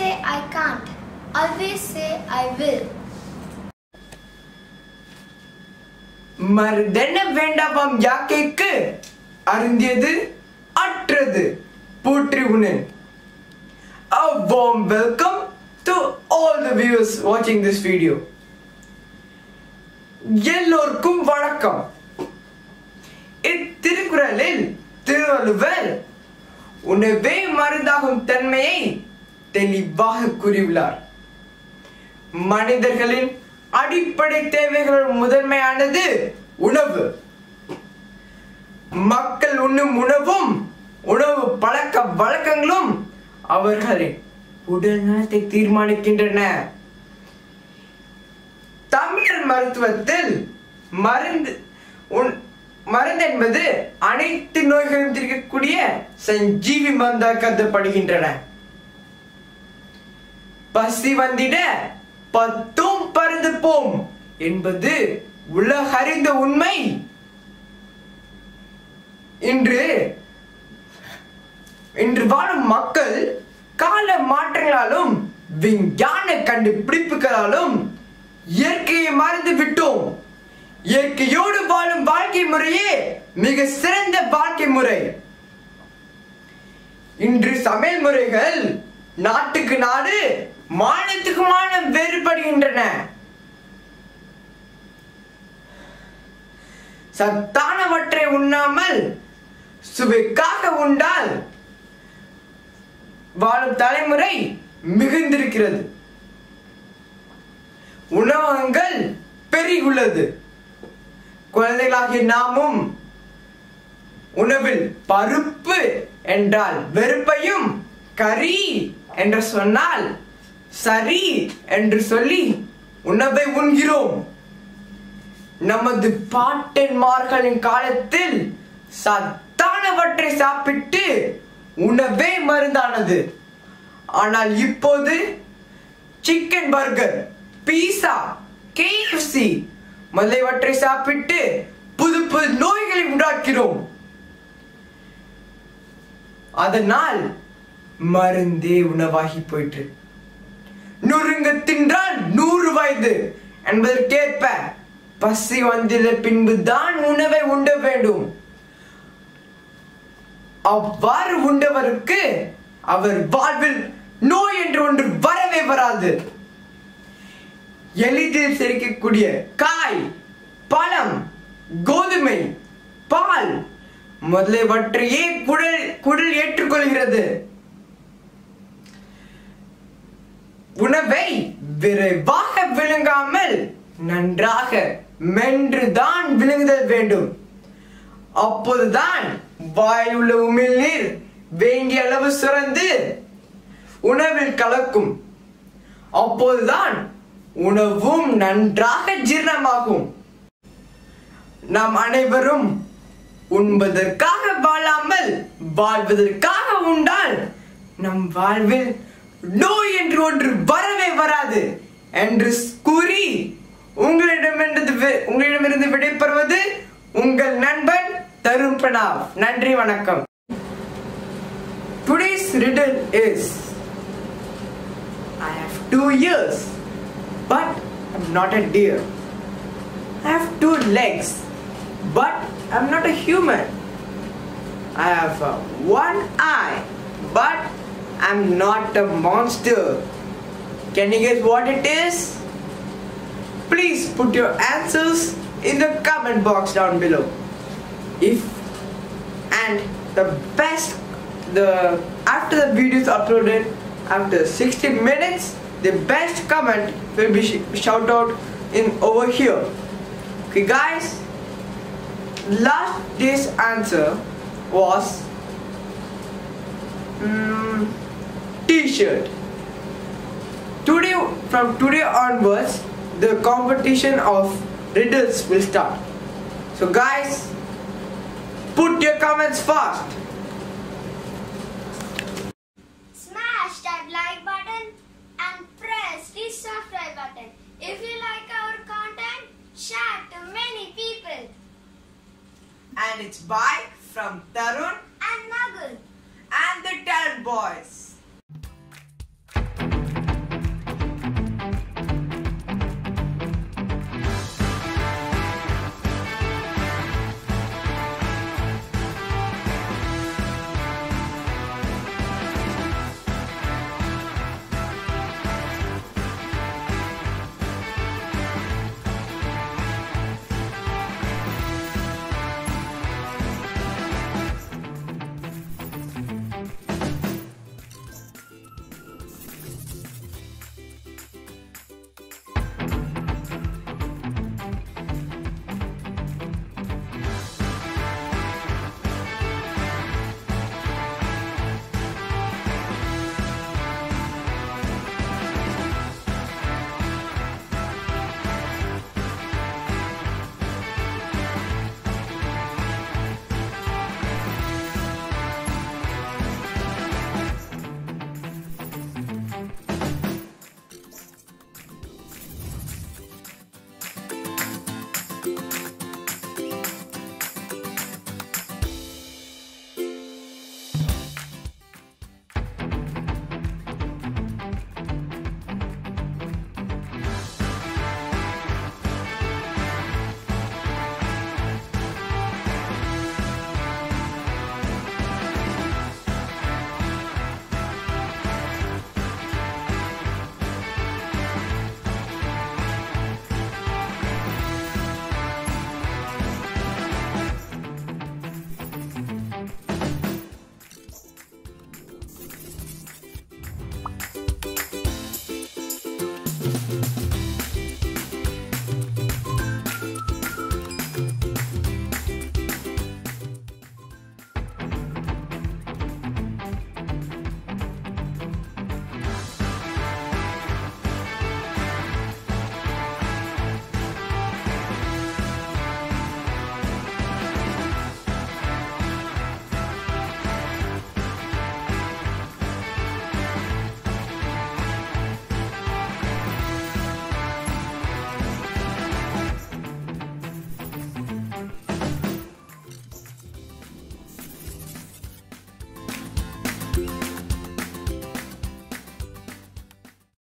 Say I can't. Always say I will. மருதென வேண்டாவாம் யாக்கைக்கு அருந்தியது அற்றது போற்றி உணன் A warm welcome to all the viewers watching this video. எல்லோருக்கும் வணக்கம் இத்திருக்குறளில் திருவள்ளுவர் உணவே மருந்தாகும் தன்மையை தெளிவாக கூறியுள்ளார். மனிதர்களின் அடிப்படை தேவைகள் முதன்மையானது உணவு. மக்கள் உண்ணும் உணவும் உணவு பழக்க வழக்கங்களும் அவர்களின் உடல் நலத்தை தீர்மானிக்கின்றன. தமிழர் மருத்துவத்தில் மருந்து உண்- மருந்து என்பது அனைத்து நோய்களும் தீர்க்கக்கூடிய சஞ்சீவி மருந்தாக கருதப்படுகின்றன. பசி வந்திட பத்தும் பருந்து போம் என்பது உலகறிந்த உண்மை. இன்று இன்று வாழும் மக்கள் கால மாற்றங்களாலும் விஞ்ஞான கண்டுபிடிப்புகளாலும் இயற்கையை மறந்து விட்டோம். இயற்கையோடு வாழும் வாழ்க்கை முறையே மிக சிறந்த வாழ்க்கை முறை. இன்று சமையல் முறைகள் நாட்டுக்கு நாடு மானத்துக்குமான வேறுபடுகின்றன. சத்தானவற்றை உண்ணாமல் சுவைக்காக உண்டால் வாழும் தலைமுறை மிகுந்திருக்கிறது. உணவகங்கள் பெருகுள்ளது குழந்தைகளாகிய நாமும் உணவில் பருப்பு என்றால் வெறுப்பையும் கறி என்று சொன்னால் சரி என்று சொல்லி உணவை உண்கிறோம். நமது பாட்டன்மார்களின் காலத்தில் சத்தானவற்றை சாப்பிட்டு உணவே மருந்தானது. ஆனால் இப்போது சிக்கன் பர்கர் பீஸா கேஎஃப்சி முதலியவற்றை சாப்பிட்டு புது புது நோய்களை உண்டாக்கிறோம். அதனால் மருந்தே உணவாகி போயிட்டு நுறுங்க தின்றால் நூறு வயது என்பதற்கேற்ப பசி வந்தத பின்பு தான் உணவை உண்ட வேண்டும். அவ்வாறு உண்டவருக்கு அவர் வாழ்வில் நோய் என்று ஒன்று வரவே வராது. எளிதில் செரிக்கக்கூடிய காய் பழம் கோதுமை பால் முதலியவற்றையே குடல் குடல் ஏற்றுக்கொள்கிறது. உணவை விரைவாக விழுங்காமல் நன்றாக மென்றுதான் விழுங்குதல் வேண்டும். அப்போதுதான் வாயில் உள்ள உமிழ்நீர் வேண்டிய அளவு சுரந்து உணவில் கலக்கும். அப்போதுதான் உணவும் நன்றாக ஜீரணமாகும். நாம் அனைவரும் உண்பதற்காக வாழாமல் வாழ்வதற்காக உண்டால் நம் வாழ்வில் நோய் என்று ஒன்று வரவே வராது என்று கூறி உங்களிடமிருந்து உங்களிடமிருந்து விடைபெறுவது உங்கள் நண்பன் தருண் பிரணாவ் நன்றி வணக்கம் today's riddle is I have two ears but I'm not a deer I have two legs but I'm not a human I have one eye but I'm not a monster. Can you guess what it is? Please put your answers in the comment box down below. If and the best the after the video is uploaded after 60 minutes the best comment will be sh- shout out in over here okay guys last day's answer was mm, t-shirt today from today onwards the competition of riddles will start so guys put your comments fast Smash that like button and press the subscribe button. If you like our content, share to many people. and it's bye from Tarun And Nagul. and the Talent Boys.